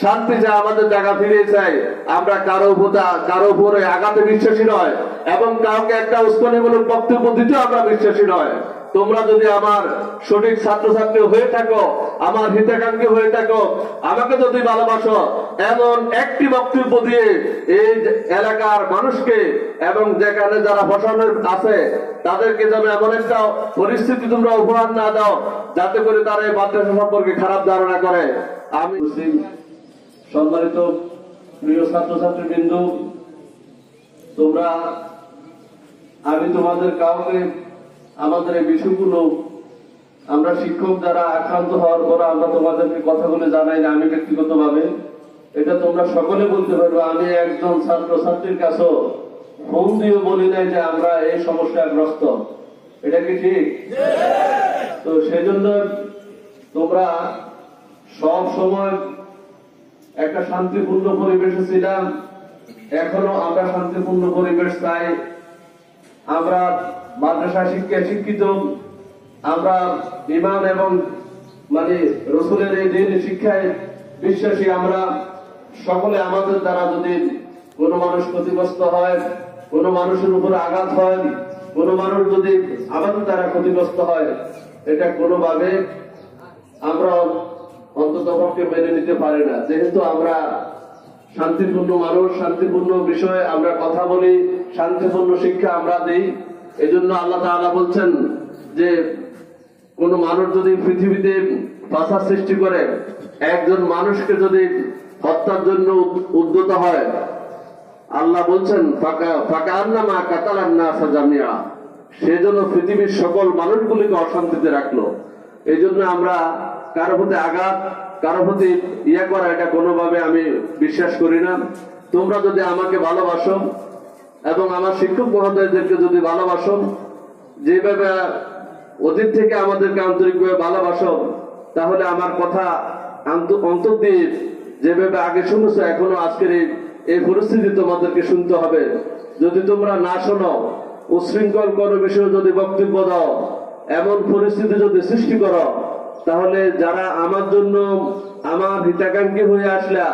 শান্তি চাই, আমাদের জায়গা ফিরে চাই। আমরা কারও উপর কারও উপরে আঘাতে বিশ্বাসী নয়, এবং কাউকে একটা উস্কানিমূলক বক্তব্য দিতে আমরা বিশ্বাসী নয়। তোমরা যদি আমার সঠিক ছাত্রছাত্রী হয়ে থাকো, আমার হিতাকাঙ্ক্ষী হয়ে থাকো, আমাকে যদি ভালোবাসো, এমন একটি বক্তব্য দিয়ে এই এলাকার মানুষকে এবং যেখানে যারা বসানোর আছে, তাদেরকে যেন এমন একটা পরিস্থিতি তোমরা উপহার না দাও, যাতে করে তারা এই মাদ্রাসা সম্পর্কে খারাপ ধারণা করে। আমি সম্মানিত প্রিয় ছাত্রছাত্রী বিন্দু তোমরা আমি তোমাদের কাউকে আমাদের এই বিষয়গুলো আমরা শিক্ষক দ্বারা আক্রান্ত হওয়ার পর আমরা তোমাদেরকে কথাগুলো জানাই না আমি ব্যক্তিগতভাবে এটা তোমরা সকলে বলতে পারবে আমি একজন ছাত্রছাত্রীর কাছেও ফোন দিয়ে বলি নাই যে আমরা এই সমস্যাগ্রস্ত এটা কি ঠিক? তো সেই জন্য তোমরা সব সময় একটা শান্তিপূর্ণ পরিবেশে ছিলাম। এখনও আমরা শান্তিপূর্ণ পরিবেশ চাই। আমরা মাদ্রাসা শিক্ষায় শিক্ষিত। আমরা ইমান এবং মানে রসুলের এই দিন শিক্ষায় বিশ্বাসী। আমরা সকলে আমাদের দ্বারা যদি কোনো মানুষ ক্ষতিগ্রস্ত হয়, কোনো মানুষের উপরে আঘাত হয়, কোনো মানুষ যদি আমাদের দ্বারা ক্ষতিগ্রস্ত হয়, এটা কোনোভাবে আমরা অন্তত পক্ষে মেনে নিতে পারি না। যেহেতু আমরা শান্তিপূর্ণ মানুষ, শান্তিপূর্ণ বিষয়ে আমরা কথা বলি, শান্তিপূর্ণ শিক্ষা আমরা দিই, এজন্য আল্লাহ তাআলা বলছেন যে, কোন মানুষ যদি পৃথিবীতে ফাঁসা সৃষ্টি করে, একজন মানুষকে যদি হত্যার জন্য উদ্যত হয়, আল্লাহ বলছেন, ফাঁকা ফাঁকা আন্নামা কাতালান্না সাজামিয়া সেজন্য পৃথিবীর সকল মানুষগুলিকে অশান্তিতে রাখল। এই জন্য আমরা কারও প্রতি আঘাত, কারও প্রতি ইয়ে করা, এটা কোনোভাবে আমি বিশ্বাস করি না। তোমরা যদি আমাকে ভালোবাসো এবং আমার শিক্ষক মহোদয়দেরকে যদি ভালোবাসো, যেভাবে অতীত থেকে আমাদেরকে আন্তরিকভাবে ভালোবাসো, তাহলে আমার কথা অন্তর দিয়ে যেভাবে আগে শুনেছো, এখনও আজকের এই পরিস্থিতি তোমাদেরকে শুনতে হবে। যদি তোমরা না শোনো, উশৃঙ্খল কোনো বিষয়ে যদি বক্তব্য দাও, এমন পরিস্থিতি যদি সৃষ্টি করো তাহলে যারা আমার জন্য আমার হিতাকাঙ্ক্ষী হয়ে আসলা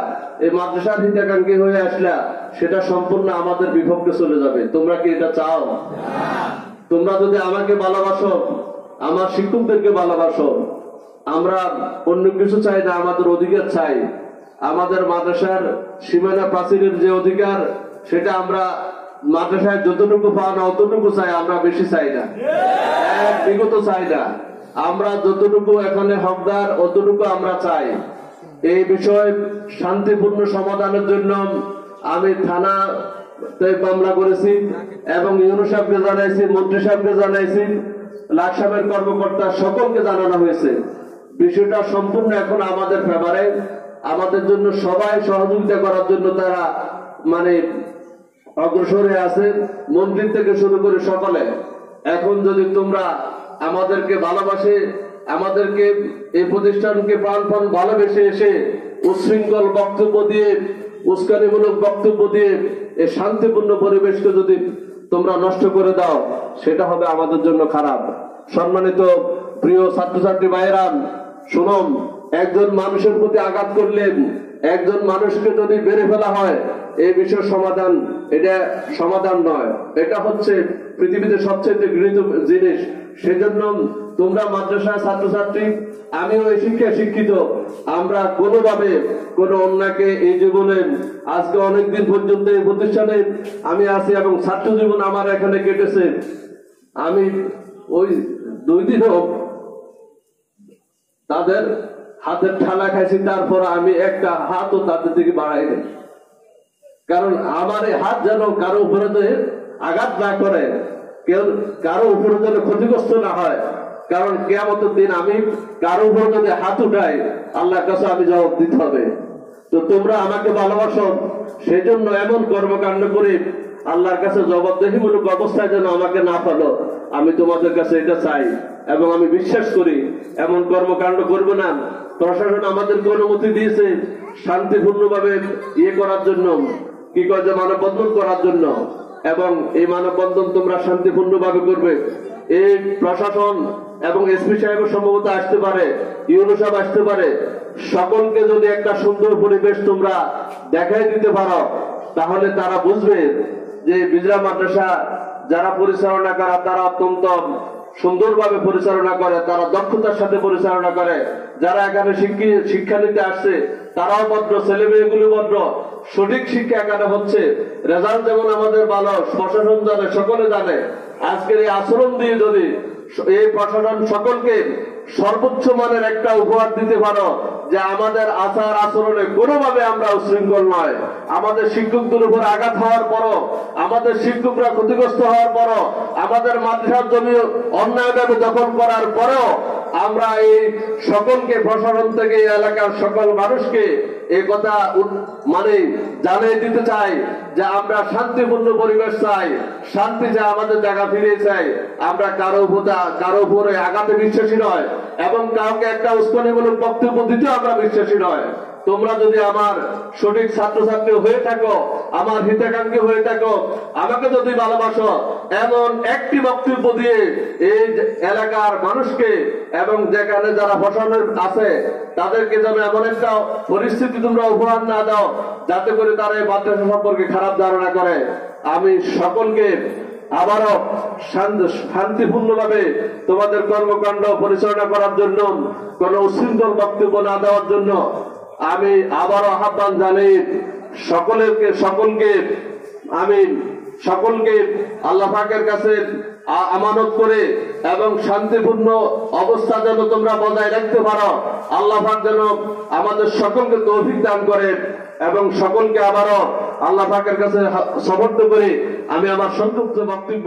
এই মাদ্রাসার হিতাকাঙ্ক্ষী হয়ে আসলা, সেটা সম্পূর্ণ আমাদের বিপক্ষে চলে যাবে। তোমরা কি এটা চাও? তোমরা যদি আমাকে ভালোবাসো, আমার শিক্ষকদেরকে ভালোবাসো, আমরা অন্য কিছু চাই না, আমাদের অধিকার চাই। আমাদের মাদ্রাসার সীমানা প্রাচীরের যে অধিকার, সেটা আমরা মাদ্রাসায় যতটুকু পাওয়া না, অতটুকু চাই, আমরা বেশি চাই না। বিগত চাই না। আমরা যতটুকু এখানে হকদার, অতটুকু আমরা চাই। এই বিষয়ে শান্তিপূর্ণ সমাধানের জন্য আমি থানা মামলা করেছি এবং ইউনু সাহেবকে জানাইছি, মন্ত্রী সাহেবকে জানাইছি লাখ সাহেবের কর্মকর্তা সকলকে জানানো হয়েছে। বিষয়টা সম্পূর্ণ এখন আমাদের ফেভারে। আমাদের জন্য সবাই সহযোগিতা করার জন্য তারা মানে অগ্রসরে আছে। মন্দির থেকে শুরু করে সকলে। এখন যদি তোমরা আমাদেরকে ভালোবাসে, আমাদেরকে এই প্রতিষ্ঠানকে প্রাণপণ ভালোবেসে এসে উশৃঙ্খল বক্তব্য দিয়ে, উস্কানিমূলক বক্তব্য দিয়ে এই শান্তিপূর্ণ পরিবেশকে যদি তোমরা নষ্ট করে দাও, সেটা হবে আমাদের জন্য খারাপ। সম্মানিত প্রিয় ছাত্রছাত্রী ভাইরাম শুনুন, একজন মানুষের প্রতি আঘাত করলেন একজন মানুষকে যদি বেড়ে ফেলা হয়, এই বিষয়ের সমাধান, এটা সমাধান নয়। এটা হচ্ছে পৃথিবীতে সবচেয়ে গৃহীত জিনিস। সেজন্য তোমরা মাদ্রাসা ছাত্রছাত্রী, আমিও এই শিক্ষায় শিক্ষিত। আমরা কোনোভাবে কোনো অন্যকে এই জীবনে, আজকে অনেকদিন পর্যন্ত এই প্রতিষ্ঠানে আমি আছি এবং ছাত্র জীবন আমার এখানে কেটেছে। আমি ওই দুই দিন হোক তাদের হাতের ঠালা খাইছি, তারপর আমি একটা হাতও তাদের দিকে বাড়াই কারণ আমার এই হাত যেন কারও উপরে আঘাত না করে কেউ কারও উপরে যেন ক্ষতিগ্রস্ত না হয়, কারণ কেয়ামতের দিন আমি কারও উপরে যদি হাত উঠাই, আল্লাহর কাছে আমি জবাব দিতে হবে। তো তোমরা আমাকে ভালোবাসো সেই জন্য এমন কর্মকাণ্ড করে আল্লাহর কাছে জবাবদেহিমূলক অবস্থায় যেন আমাকে না ফেলো। আমি তোমাদের কাছে এটা চাই এবং আমি বিশ্বাস করি, এমন কর্মকাণ্ড করব না। প্রশাসন আমাদেরকে অনুমতি দিয়েছে শান্তিপূর্ণভাবে ইয়ে করার জন্য, কি কয় যে মানববন্ধন করার জন্য। এবং এই মানববন্ধন তোমরা শান্তিপূর্ণভাবে করবে। এই প্রশাসন এবং এসপি সাহেব সম্ভবত আসতে পারে ইউনো সাহেব আসতে পারে। সকলকে যদি একটা সুন্দর পরিবেশ তোমরা দেখাই দিতে পারো, তাহলে তারা বুঝবে যে বিজরা মাদ্রাসা যারা পরিচালনা করা, তারা অত্যন্ত সুন্দরভাবে পরিচালনা করে, তারা দক্ষতার সাথে পরিচালনা করে। যারা এখানে শিক্ষি- শিক্ষা নিতে আসছে তারাও ভদ্র ছেলে মেয়েগুলো ভদ্র। সঠিক শিক্ষা এখানে হচ্ছে, রেজাল্ট যেমন আমাদের ভালো, প্রশাসন জানে, সকলে জানে। আজকের এই আচরণ দিয়ে যদি এই প্রশাসন সকলকে সর্বোচ্চ মানের একটা উপহার দিতে পারো, যে আমাদের আচার আচরণে কোনোভাবে আমরা উশৃঙ্খল নয়। আমাদের শিক্ষকদের উপর আঘাত হওয়ার পরও, আমাদের শিক্ষকরা ক্ষতিগ্রস্ত হওয়ার পরও, আমাদের মাদ্রাসার জমি অন্যায়ভাবে দখল করার পরেও আমরা এই সকলকে প্রশাসন থেকে এলাকার সকল মানুষকে এই কথা মানে জানিয়ে দিতে চাই যে আমরা শান্তিপূর্ণ পরিবেশ চাই, শান্তি যে আমাদের জায়গা ফিরে চাই, আমরা কারও ভোটা কারও উপরে আঘাতে বিশ্বাসী নয় এবং কাউকে একটা উস্কানিমূলক বক্তব্য দিতেও আমরা বিশ্বাসী নয়। তোমরা যদি আমার সঠিক ছাত্রছাত্রী হয়ে থাকো, আমার হিতাকাঙ্ক্ষী হয়ে থাকো, আমাকে যদি ভালোবাসো, এমন একটি বক্তব্য দিয়ে এই এলাকার মানুষকে এবং যেখানে যারা প্রশাসনের আছে, তাদেরকে যেন এমন একটা পরিস্থিতি তোমরা উপহার না দাও, যাতে করে তারা এই মাদ্রাসা সম্পর্কে খারাপ ধারণা করে। আমি সকলকে আবারও শান্তিপূর্ণভাবে তোমাদের কর্মকাণ্ড পরিচালনা করার জন্য, কোন উশৃঙ্খল বক্তব্য না দেওয়ার জন্য আমি আবারও আহ্বান জানাই সকলেরকে সকলকে, আমি সকলকে আল্লাহ পাকের কাছে আমানত করে এবং শান্তিপূর্ণ অবস্থা যেন তোমরা বজায় রাখতে পারো। আল্লাহ পাক যেন আমাদের সকলকে তৌফিক দান করেন এবং সকলকে আবারও আল্লাহ পাকের কাছে সমর্থ করে আমি আমার সংক্ষিপ্ত বক্তব্য